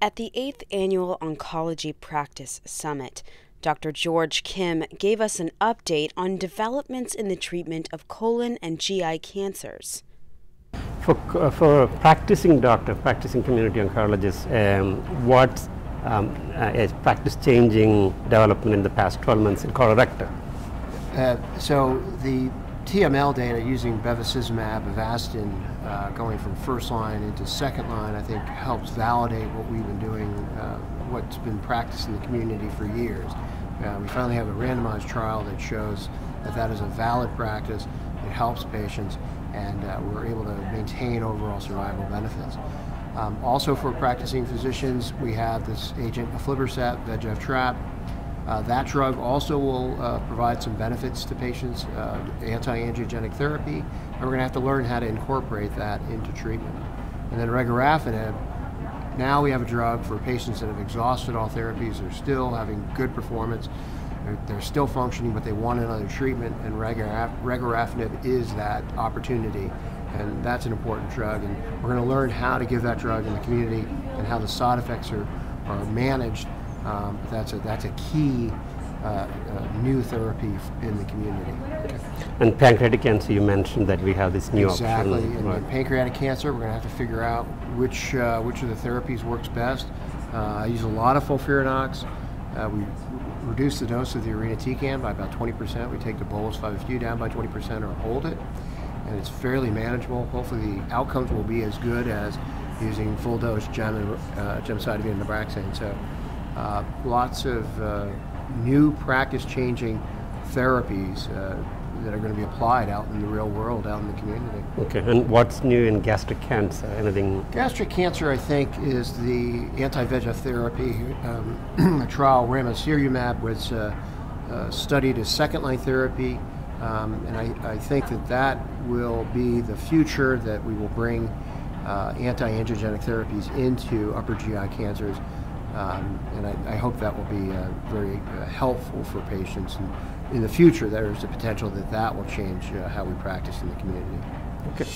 At the 8th Annual Oncology Practice Summit, Dr. George Kim gave us an update on developments in the treatment of colon and GI cancers. For, uh, for a practicing doctor, practicing community oncologist, um, what um, uh, is practice changing development in the past 12 months in colorectal? Uh, so the TML data using bevacizumab, Avastin, uh, going from first line into second line, I think helps validate what we've been doing, uh, what's been practiced in the community for years. Uh, we finally have a randomized trial that shows that that is a valid practice, it helps patients, and uh, we're able to maintain overall survival benefits. Um, also for practicing physicians, we have this agent aflibercept, VEGF trap, uh, that drug also will uh, provide some benefits to patients, uh, anti-angiogenic therapy, and we're going to have to learn how to incorporate that into treatment. And then regorafenib, now we have a drug for patients that have exhausted all therapies, they're still having good performance, they're, they're still functioning, but they want another treatment, and regorafenib is that opportunity. And that's an important drug, and we're going to learn how to give that drug in the community and how the side effects are, are managed um, that's a that's a key uh, uh, new therapy in the community. Okay. And pancreatic cancer, you mentioned that we have this new exactly. option. Exactly. And pancreatic cancer, we're going to have to figure out which uh, which of the therapies works best. Uh, I use a lot of FOLFIRINOX. Uh, we reduce the dose of the irinotecan by about 20%. We take the bolus 5-FU down by 20% or hold it. And it's fairly manageable. Hopefully the outcomes will be as good as using full dose gem, uh, gemcitabine and Abraxane. So uh, lots of uh, new practice changing therapies uh, that are going to be applied out in the real world, out in the community. Okay, and what's new in gastric cancer? Anything? Gastric cancer, I think, is the anti-VEGF therapy. Um, a trial, ramucirumab, was uh, uh, studied as second-line therapy, um, and I, I, think that that will be the future that we will bring uh, anti-angiogenic therapies into upper GI cancers. Um, and I, I, hope that will be uh, very uh, helpful for patients. And in the future, there's the potential that that will change uh, how we practice in the community. Okay.